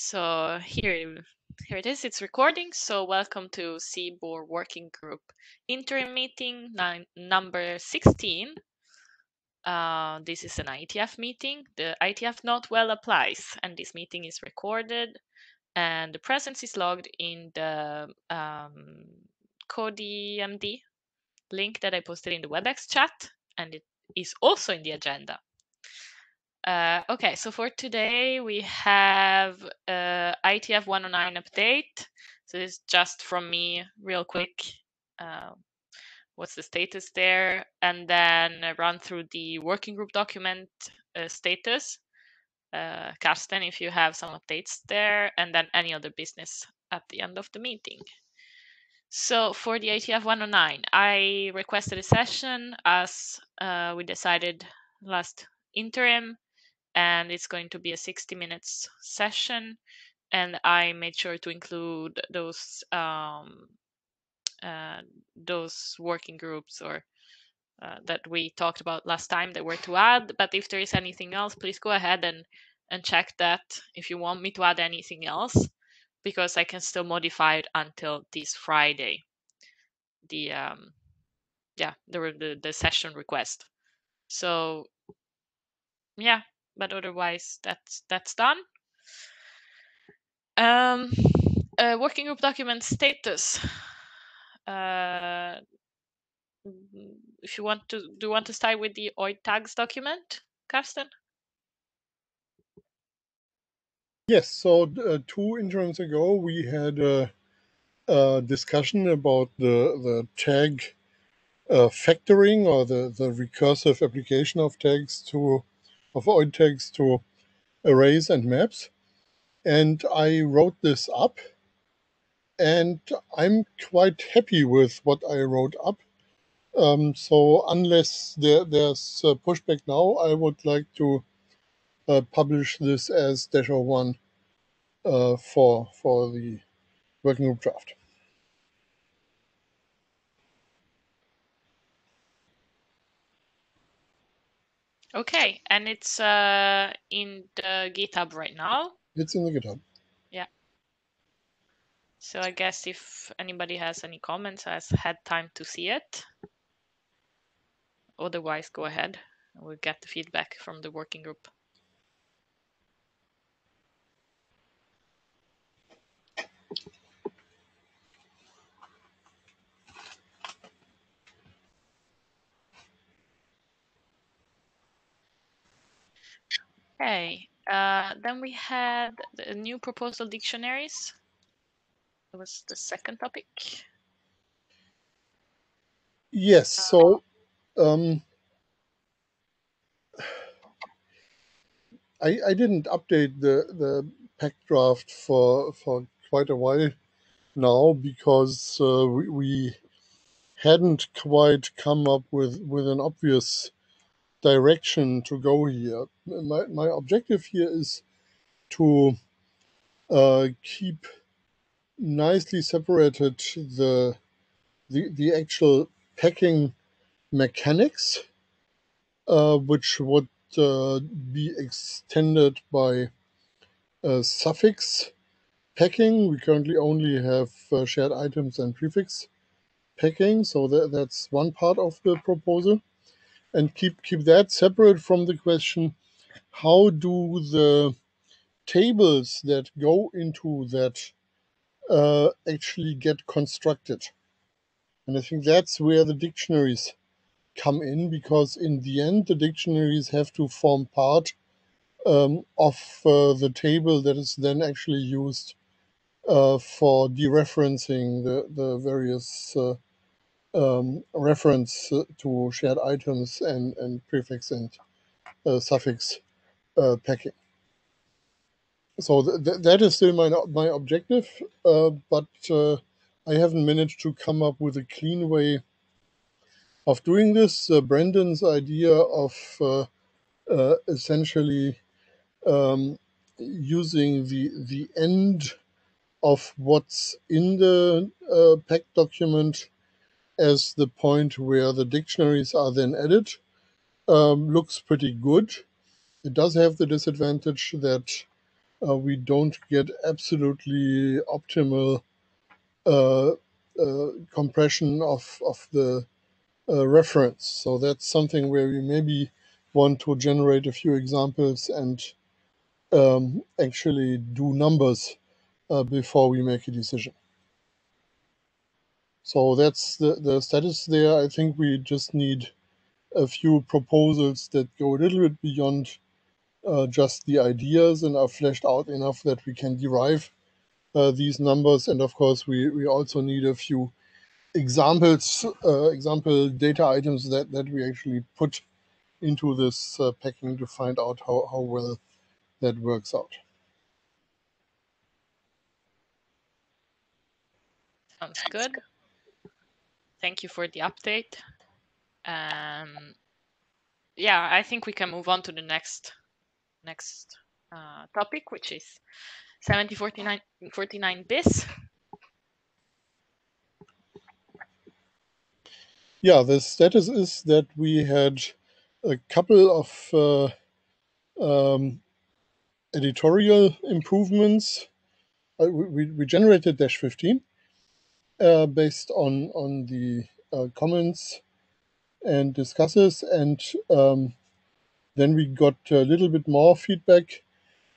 So here, here it is. It's recording. So welcome to CBOR Working Group interim meeting nine, number 16. Uh, this is an IETF meeting. The IETF note well applies, and this meeting is recorded, and the presence is logged in the um, CodiMD link that I posted in the WebEx chat, and it is also in the agenda. Uh, okay, so for today we have uh, IETF 109 update. So this is just from me, real quick. Uh, what's the status there? And then run through the working group document uh, status. Uh, Carsten, if you have some updates there, and then any other business at the end of the meeting. So for the IETF 109, I requested a session as uh, we decided last interim and it's going to be a 60 minutes session and i made sure to include those um, uh, those working groups or uh, that we talked about last time that were to add. But if there is anything else please go ahead and and check that if you want me to add anything else because i can still modify it until this friday. The um yeah the the, the session request. So yeah but otherwise that's that's done. Um, uh, working group document status. Uh, if you want to, do you want to start with the OID tags document, Carsten? Yes. So uh, two interims ago, we had a, a, discussion about the the tag uh, factoring or the the recursive application of tags to of OID tags to arrays and maps. And I wrote this up and I'm quite happy with what I wrote up. Um, so unless there, there's pushback now, I would like to uh, publish this as Dash 01 uh, for, for the working group draft. Okay, and it's uh, in the GitHub right now. It's in the GitHub. Yeah. So I guess if anybody has any comments, has had time to see it. Otherwise, go ahead. We'll get the feedback from the working group. Okay, uh, then we had the new proposal dictionaries. That was the second topic. Yes, so um, I, I didn't update the, the pack draft for, for quite a while now because uh, we, we hadn't quite come up with, with an obvious direction to go here. My, my objective here is to uh, keep nicely separated the, the, the actual packing mechanics, uh, which would uh, be extended by suffix packing. We currently only have uh, shared items and prefix packing, so that, that's one part of the proposal and keep keep that separate from the question how do the tables that go into that uh, actually get constructed? And i think that's where the dictionaries come in because in the end the dictionaries have to form part um, of uh, the table that is then actually used uh, for dereferencing the, the various uh, um, reference to shared items and, and prefix and uh, suffix uh, packing. So th th that is still my, my objective, uh, but uh, I haven't managed to come up with a clean way of doing this. Uh, Brendan's idea of uh, essentially um, using the, the end of what's in the pack document as the point where the dictionaries are then added um, looks pretty good. It does have the disadvantage that uh, we don't get absolutely optimal uh, uh, compression of, of the uh, reference. So that's something where we maybe want to generate a few examples and um, actually do numbers uh, before we make a decision. So that's the, the status there. I think we just need a few proposals that go a little bit beyond uh, just the ideas and are fleshed out enough that we can derive uh, these numbers. And of course, we, we also need a few examples, uh, example data items that, that we actually put into this uh, packing to find out how, how well that works out. Sounds good. Thank you for the update. Um, yeah, I think we can move on to the next next uh, topic, which is 7049 49 bis. Yeah, the status is that we had a couple of uh, um, editorial improvements. Uh, we, we generated dash 15 uh, based on, on the uh, comments and discusses. And um, then we got a little bit more feedback.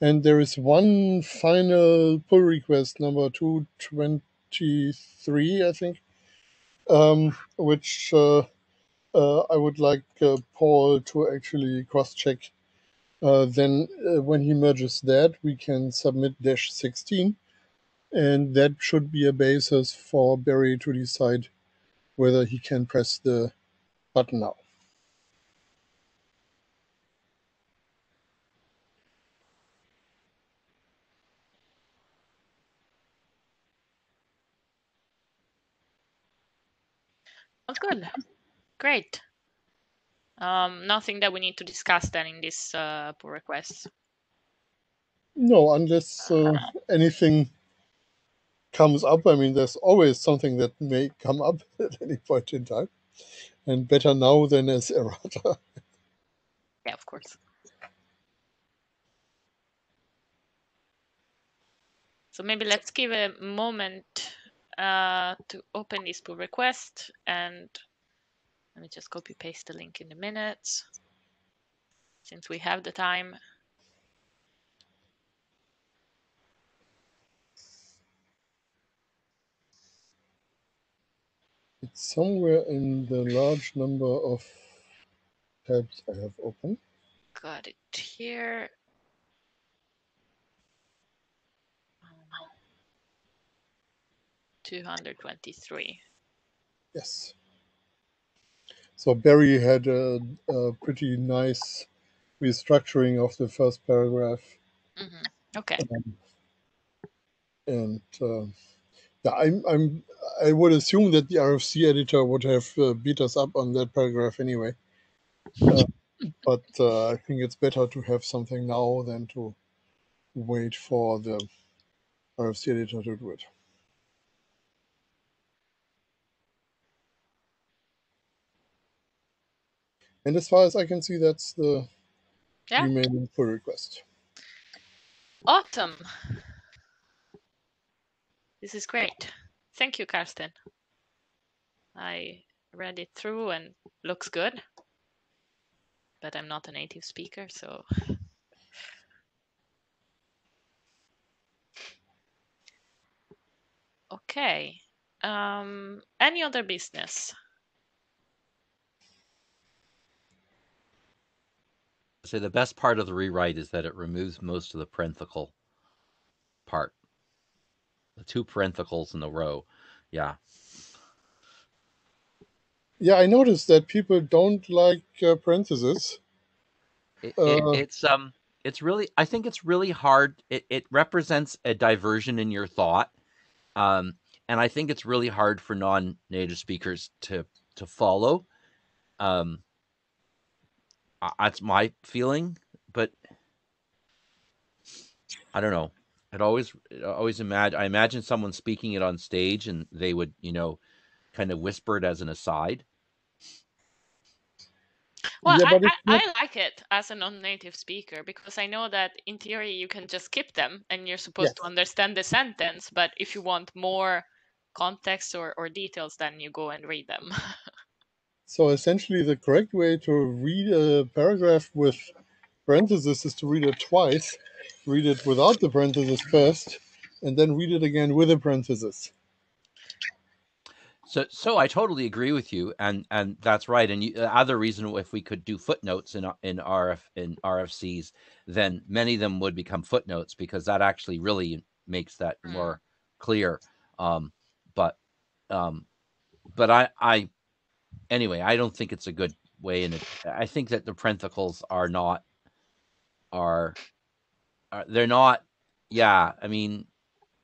And there is one final pull request, number 223, I think, um, which uh, uh, I would like uh, Paul to actually cross check. Uh, then, when he merges that, we can submit dash 16, and that should be a basis for Barry to decide whether he can press the button now. Sounds good. Great. Um, nothing that we need to discuss then in this uh, pull request. No, unless uh, anything comes up. I mean, there's always something that may come up at any point in time, and better now than as errata. Yeah, of course. So maybe let's give a moment uh, to open this pull request and let me just copy paste the link in the minutes since we have the time. It's somewhere in the large number of tabs I have open. Got it here. Two hundred twenty-three. Yes. So Barry had a, a pretty nice restructuring of the first paragraph. Mm-hmm. Okay. Um, and uh, yeah, I'm, I'm, I would assume that the RFC editor would have uh, beat us up on that paragraph anyway. Uh, but uh, I think it's better to have something now than to wait for the RFC editor to do it. And as far as I can see, that's the Yeah. remaining pull request. Awesome. This is great. Thank you, Carsten. I read it through and looks good. But I'm not a native speaker, so okay. Um, any other business? say the best part of the rewrite is that it removes most of the parenthetical part. Two parentheticals in a row. Yeah. Yeah, I noticed that people don't like uh, parentheses. It, Uh, it, it's um it's really I think it's really hard. It it represents a diversion in your thought. Um and I think it's really hard for non-native speakers to to follow. Um uh, that's my feeling, but I don't know. It always it always imagine I imagine someone speaking it on stage and they would, you know, kind of whisper it as an aside. Well, yeah, I, I, not. I like it as a non-native speaker because I know that in theory you can just skip them and you're supposed to understand the sentence. But if you want more context or, or details, then you go and read them. So essentially, the correct way to read a paragraph with parentheses is to read it twice. Read it without the parentheses first, and then read it again with a parenthesis. So, so I totally agree with you, and and that's right. And you, the other reason, if we could do footnotes in in RF in RFCs, then many of them would become footnotes because that actually really makes that Mm. more clear. Um, but, um, but I, I, anyway, I don't think it's a good way, and I think that the parentheticals are not, are, are they're not. Yeah, I mean,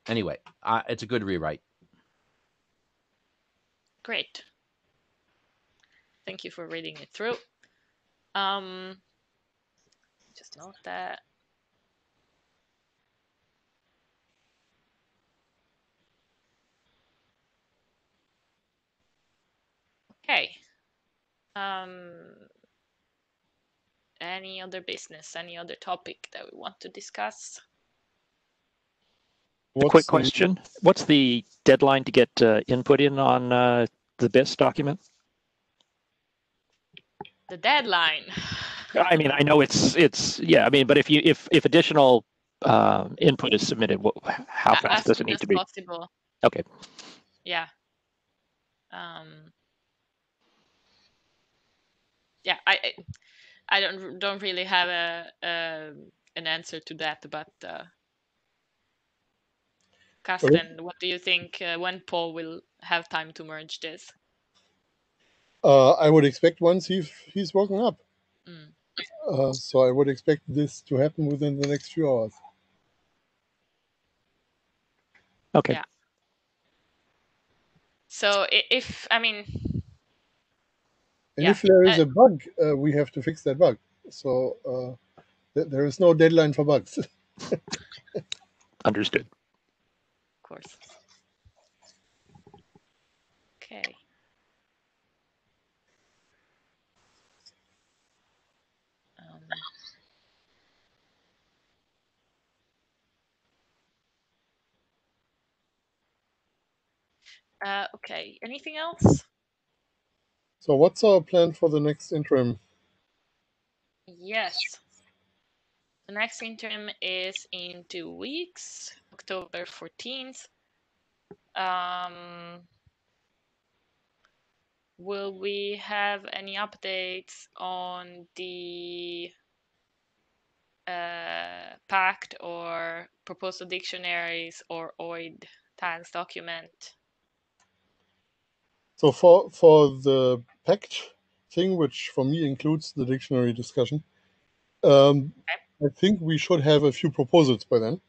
anyway, it's a good rewrite. Great. Thank you for reading it through. Um, just note that. Okay. Um, any other business, any other topic that we want to discuss? What's Quick the- question. What's the deadline to get uh, input in on uh, the BIS document? The deadline. I mean, I know it's it's yeah. I mean, but if you if if additional um, input is submitted, what, how fast as does it need to be? Possible. Okay. Yeah. Um. Yeah, I I- I don't don't really have a, a an answer to that, but uh, Carsten, what do you think uh, when Paul will have time to merge this? Uh, I would expect once he's he's woken up. Mm. Uh, so I would expect this to happen within the next few hours. Okay. Yeah. So if I mean, And Yeah, if there is uh, a bug, uh, we have to fix that bug. So uh, th- there is no deadline for bugs. Understood. of course. Okay. Um, uh, okay. Anything else? So what's our plan for the next interim? Yes. The next interim is in two weeks, October 14th. Um, will we have any updates on the uh, packed or proposal dictionaries or OID tags document? So for for the packed thing, which for me includes the dictionary discussion, um, I think we should have a few proposals by then,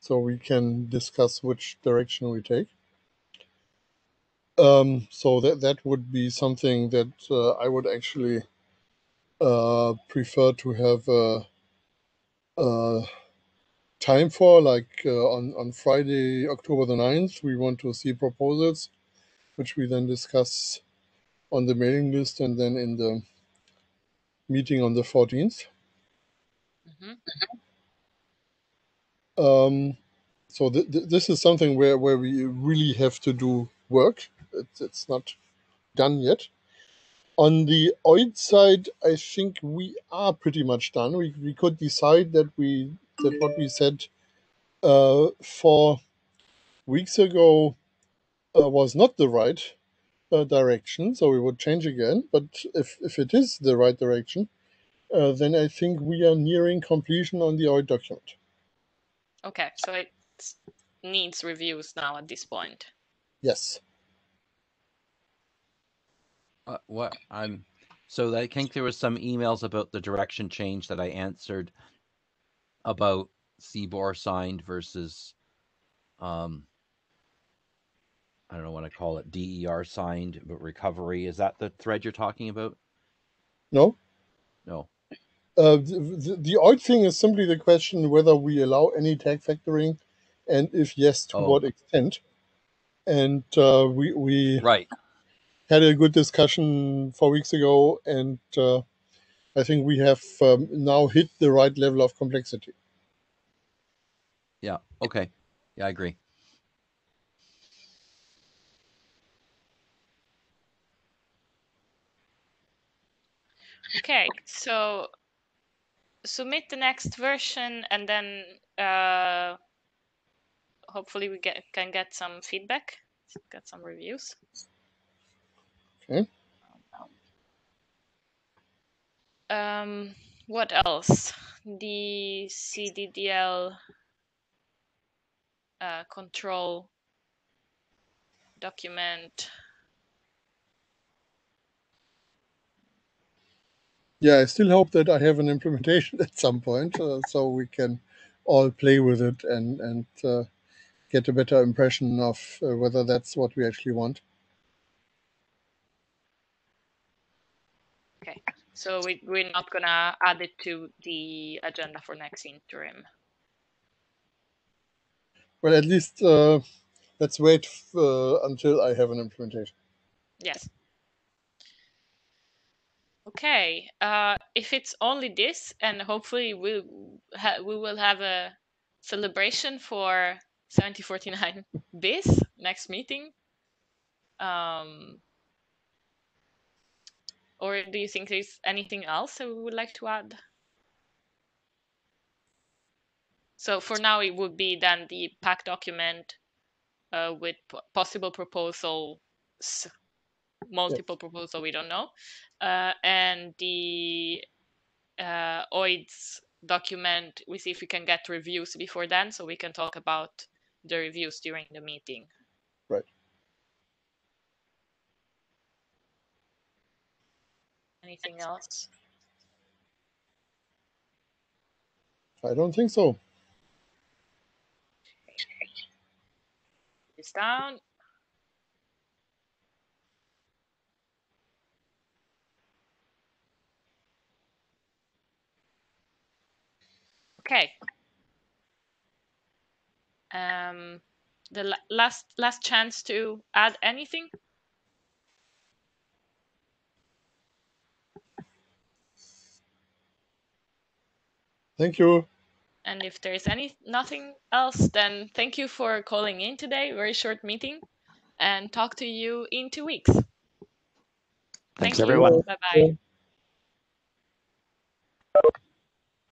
so we can discuss which direction we take. Um, so that that would be something that uh, I would actually uh, prefer to have uh, uh, time for, like uh, on on Friday, October the 9th, we want to see proposals which we then discuss on the mailing list and then in the meeting on the 14th. hmm Um, so th- th- this is something where, where we really have to do work. It's, it's not done yet. On the OID side, I think we are pretty much done. We, we could decide that we that what we said uh, four weeks ago uh, was not the right uh, direction, so we would change again. But if, if it is the right direction, uh, then I think we are nearing completion on the OID document. Okay, so it needs reviews now at this point. Yes. Uh, what I'm so I think there was some emails about the direction change that I answered about CBOR signed versus um I don't know what I call it DER signed but recovery is that the thread you're talking about? No? No. Uh, the, the, odd thing is simply the question whether we allow any tag factoring, and if yes, to Oh. what extent. And uh, we we Right. had a good discussion four weeks ago, and uh, I think we have um, now hit the right level of complexity. Yeah. Okay. Yeah, I agree. Okay, so submit the next version and then uh, hopefully we get can get some feedback, get some reviews. Okay. Um, what else? The CDDL uh, control document. Yeah, I still hope that I have an implementation at some point, uh, so we can all play with it and and uh, get a better impression of uh, whether that's what we actually want. Okay, so we, we're not gonna add it to the agenda for next interim. Well, at least uh, let's wait uh, until I have an implementation. Yes. Okay, uh, if it's only this, and hopefully we'll ha we will have a celebration for 7049 bis next meeting. Um, or do you think there's anything else that we would like to add? So for now, it would be then the pack document uh, with possible proposals, multiple proposal, we don't know, uh, and the uh, OIDS document. We see if we can get reviews before then, so we can talk about the reviews during the meeting. Right. Anything else? I don't think so. It's down. Okay. Um, the last last chance to add anything. Thank you. And if there's any nothing else, then thank you for calling in today. Very short meeting, and talk to you in two weeks. Thanks, Thank you. everyone. Bye bye.